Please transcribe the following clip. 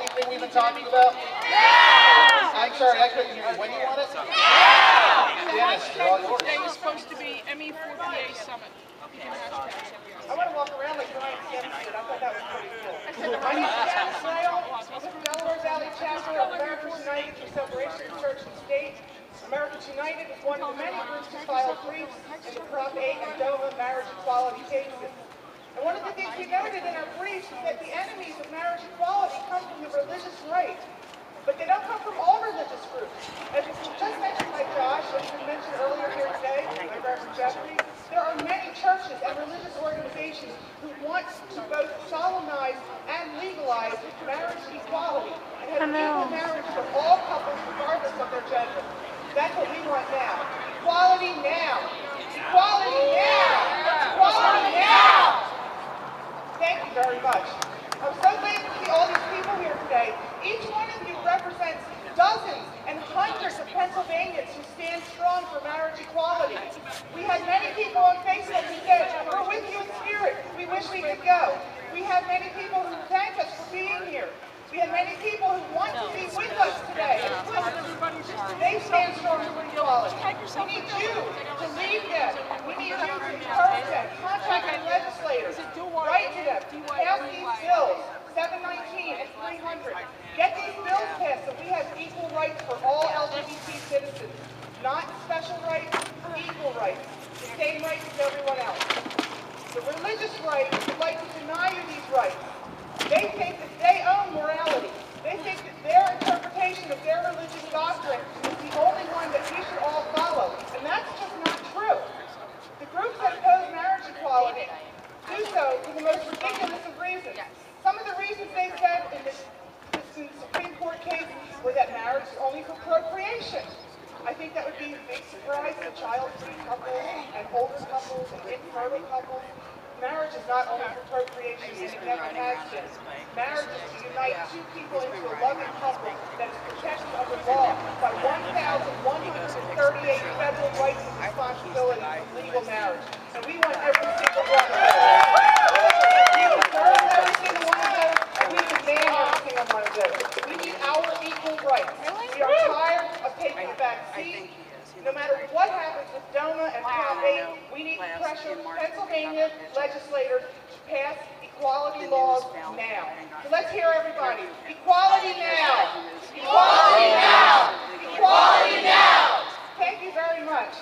Anything we've been talking about? I'm sorry, I couldn't hear you. When you want it? Dennis, you're. Today was supposed to be ME4PA Summit. You can hashtag. I want to walk around like Brian did. I thought that was pretty cool. My name is Dennis Rail. I'm from Delaware Valley chapter of Americans United for Separation of Church and State. Americans United is one of the many groups to file briefs in the Prop 8 and DOMA marriage equality cases. And one of the things we noted in our briefs is that the enemies of marriage equality come from the religious right. But they don't come from all religious groups. As was just mentioned by Josh, and was mentioned earlier here today by Reverend Jeffrey, there are many churches and religious organizations who want to both solemnize and legalize marriage equality and have equal marriage for all couples regardless of their gender. That's what we want now. Equality now. Equality now. Equality now. Thank you very much. I'm so glad to see all these people here today. Each one of you represents dozens and hundreds of Pennsylvanians who stand strong for marriage equality. We had many people on Facebook who said, we're with you in spirit. We wish we could go. We have many people who thank us for being here. We have many people who want to be with us today. They stand strong for equality. We need you to lead them. We need you to encourage them. Contact our legislators. Write to them. Pass these bills, 719 and 300. Get these bills passed so we have equal rights for all LGBT citizens. Not special rights, equal rights. The same rights as everyone else. The religious right would like to deny you these rights. They think that they own morality. They think that their interpretation of their religious doctrine is the only one that we should all follow. And that's just not true. The groups that oppose marriage equality do so for the most ridiculous of reasons. Some of the reasons they said in this, this Supreme Court case were that marriage is only for procreation. I think that would be a big surprise to child-free couples and older couples and infertile couples. Marriage is not only for procreation, and it never has been. Marriage is to unite two people into a loving couple that is protected under law by 1,138 federal rights and responsibilities of legal marriage. And we want every single one of Doma and Prop 8, we need to pressure Pennsylvania legislators to pass equality laws now. So let's hear everybody. Equality now! Equality now! Equality now! Thank you very much.